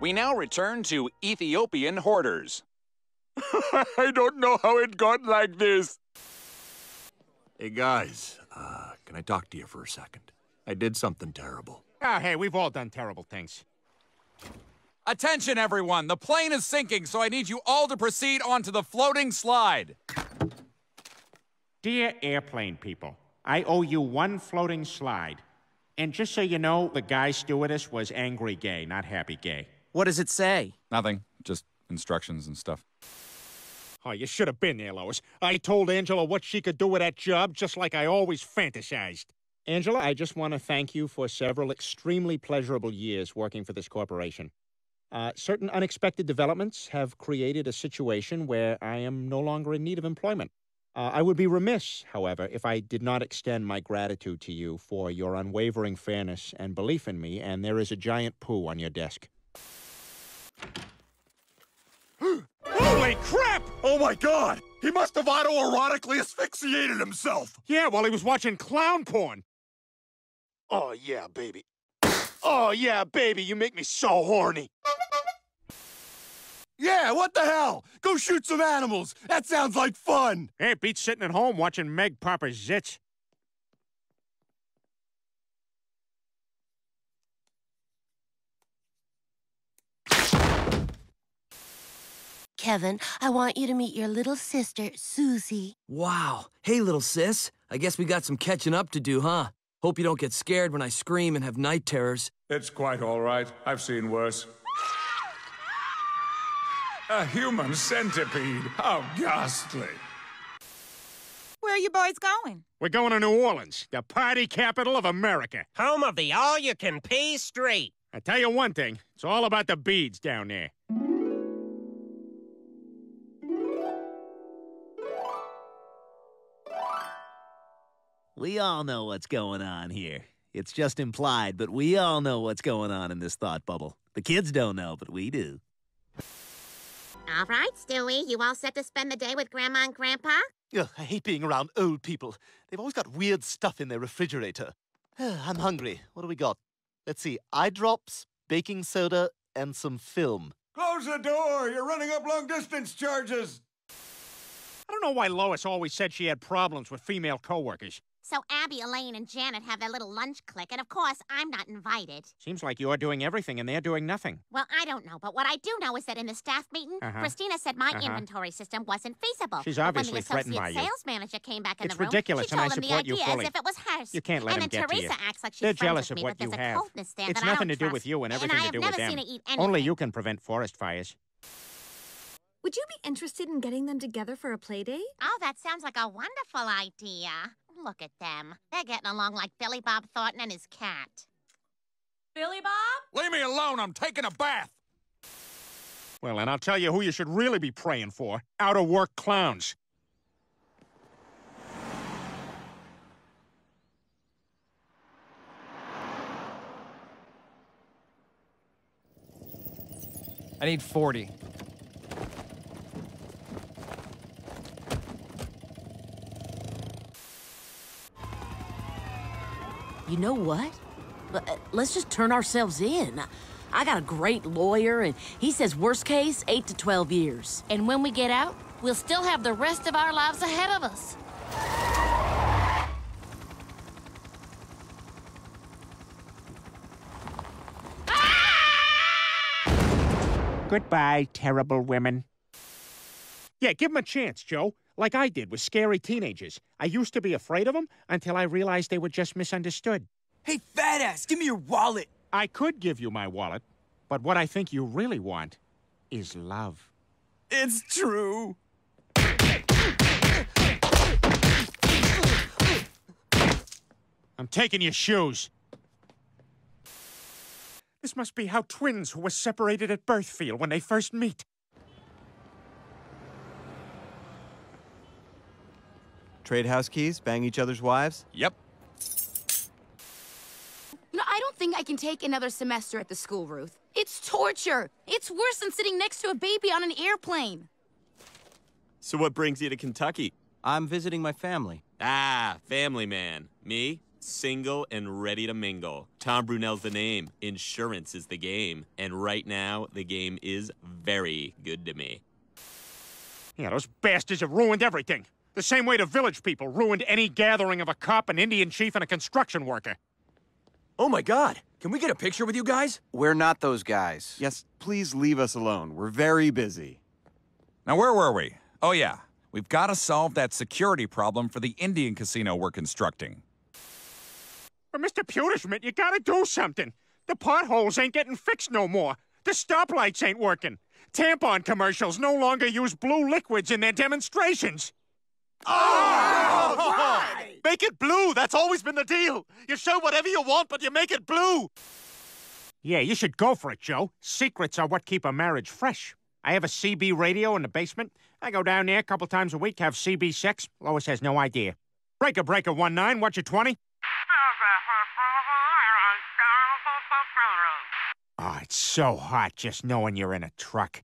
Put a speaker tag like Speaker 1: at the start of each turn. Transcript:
Speaker 1: We now return to Ethiopian hoarders.
Speaker 2: I don't know how it got like this.
Speaker 3: Hey, guys, uh, can I talk to you for a second? I did something terrible.
Speaker 4: Oh, hey, we've all done terrible things.
Speaker 1: Attention, everyone! The plane is sinking, so I need you all to proceed onto the floating slide.
Speaker 4: Dear airplane people, I owe you one floating slide. And just so you know, the guy stewardess was angry gay, not happy gay.
Speaker 5: What does it say?
Speaker 1: Nothing, just instructions and stuff.
Speaker 4: Oh, you should have been there, Lois. I told Angela what she could do with that job, just like I always fantasized. Angela, I just want to thank you for several extremely pleasurable years working for this corporation. Uh, certain unexpected developments have created a situation where I am no longer in need of employment. Uh, I would be remiss, however, if I did not extend my gratitude to you for your unwavering fairness and belief in me, and there is a giant poo on your desk.
Speaker 2: Oh my god! He must have autoerotically asphyxiated himself!
Speaker 4: Yeah, while he was watching clown porn.
Speaker 2: Oh yeah, baby. Oh yeah, baby, you make me so horny. Yeah, what the hell? Go shoot some animals. That sounds like fun.
Speaker 4: Hey, it beats sitting at home watching Meg pop her zits.
Speaker 6: Kevin, I want you to meet your little sister, Susie.
Speaker 5: Wow. Hey, little sis. I guess we got some catching up to do, huh? Hope you don't get scared when I scream and have night terrors.
Speaker 7: It's quite all right. I've seen worse. A human centipede. How ghastly.
Speaker 8: Where are you boys going?
Speaker 4: We're going to New Orleans, the party capital of America.
Speaker 9: Home of the all-you-can-pee street.
Speaker 4: I tell you one thing, it's all about the beads down there.
Speaker 10: We all know what's going on here. It's just implied, but we all know what's going on in this thought bubble. The kids don't know, but we do.
Speaker 11: All right, Stewie, you all set to spend the day with Grandma and Grandpa?
Speaker 12: Ugh, I hate being around old people. They've always got weird stuff in their refrigerator. I'm hungry. What do we got? Let's see. Eye drops, baking soda, and some film.
Speaker 7: Close the door! You're running up long distance charges!
Speaker 4: I don't know why Lois always said she had problems with female coworkers.
Speaker 11: So Abby, Elaine, and Janet have their little lunch clique, and of course, I'm not invited.
Speaker 4: Seems like you're doing everything and they're doing nothing.
Speaker 11: Well, I don't know, but what I do know is that in the staff meeting,
Speaker 4: Uh-huh.
Speaker 11: Christina said my
Speaker 4: Uh-huh.
Speaker 11: inventory system wasn't feasible.
Speaker 4: She's
Speaker 11: But
Speaker 4: obviously
Speaker 11: when the
Speaker 4: threatened
Speaker 11: associate
Speaker 4: by you.
Speaker 11: sales manager came back in
Speaker 4: It's
Speaker 11: the room,
Speaker 4: ridiculous,
Speaker 11: she
Speaker 4: and I
Speaker 11: told him the
Speaker 4: support
Speaker 11: idea as if it was hers.
Speaker 4: You can't let
Speaker 11: and
Speaker 4: them
Speaker 11: then
Speaker 4: get to
Speaker 11: Teresa
Speaker 4: you.
Speaker 11: acts like she's
Speaker 4: They're
Speaker 11: friends
Speaker 4: jealous
Speaker 11: with
Speaker 4: of
Speaker 11: me,
Speaker 4: what
Speaker 11: but
Speaker 4: you
Speaker 11: there's a
Speaker 4: have.
Speaker 11: coldness there
Speaker 4: It's
Speaker 11: that I
Speaker 4: nothing
Speaker 11: don't
Speaker 4: to do
Speaker 11: trust.
Speaker 4: with you and
Speaker 11: And
Speaker 4: everything
Speaker 11: I
Speaker 4: to do with them.
Speaker 11: seen her eat
Speaker 4: Only you can prevent forest fires.
Speaker 13: Would you be interested in getting them together for a play date?
Speaker 11: Oh, that sounds like a wonderful idea. Look at them. They're getting along like Billy Bob Thornton and his cat.
Speaker 8: Billy Bob?
Speaker 1: Leave me alone, I'm taking a bath!
Speaker 4: Well, and I'll tell you who you should really be praying for out of work clowns.
Speaker 14: I need 40.
Speaker 6: You know what? Uh, Let's just turn ourselves in. I got a great lawyer, and he says worst case, 8 to 12 years.
Speaker 15: And when we get out, we'll still have the rest of our lives ahead of us.
Speaker 4: Goodbye, terrible women. Yeah, give 'em a chance, Joe. Like I did with scary teenagers. I used to be afraid of them until I realized they were just misunderstood.
Speaker 5: Hey, fat ass, give me your wallet.
Speaker 4: I could give you my wallet, but what I think you really want is love.
Speaker 5: It's true.
Speaker 4: I'm taking your shoes. This must be how twins who were separated at birth feel when they first meet.
Speaker 16: Trade house keys, bang each other's wives?
Speaker 1: Yep.
Speaker 15: You know, I don't think I can take another semester at the school, Ruth. It's torture. It's worse than sitting next to a baby on an airplane.
Speaker 16: So what brings you to Kentucky? I'm visiting my family.
Speaker 17: Ah, family man. Me? single and ready to mingle. Tom Brunel's the name. Insurance is the game. And right now, the game is very good to me.
Speaker 4: Yeah, those bastards have ruined everything. The same way the village people ruined any gathering of a cop, an Indian chief, and a construction worker.
Speaker 18: Oh my god! Can we get a picture with you guys?
Speaker 16: We're not those guys. Yes, please leave us alone. We're very busy.
Speaker 1: Now, where were we? Oh, yeah. We've got to solve that security problem for the Indian casino we're constructing.
Speaker 4: But Mr. Pewterschmidt, you gotta do something. The potholes ain't getting fixed no more. The stoplights ain't working. Tampon commercials no longer use blue liquids in their demonstrations.
Speaker 12: Oh! Make it blue. That's always been the deal. You show whatever you want, but you make it blue.
Speaker 4: Yeah, you should go for it, Joe. Secrets are what keep a marriage fresh. I have a CB radio in the basement. I go down there a couple times a week, have CB sex. Lois has no idea. Breaker, breaker, one nine. What's your twenty? Oh, it's so hot just knowing you're in a truck.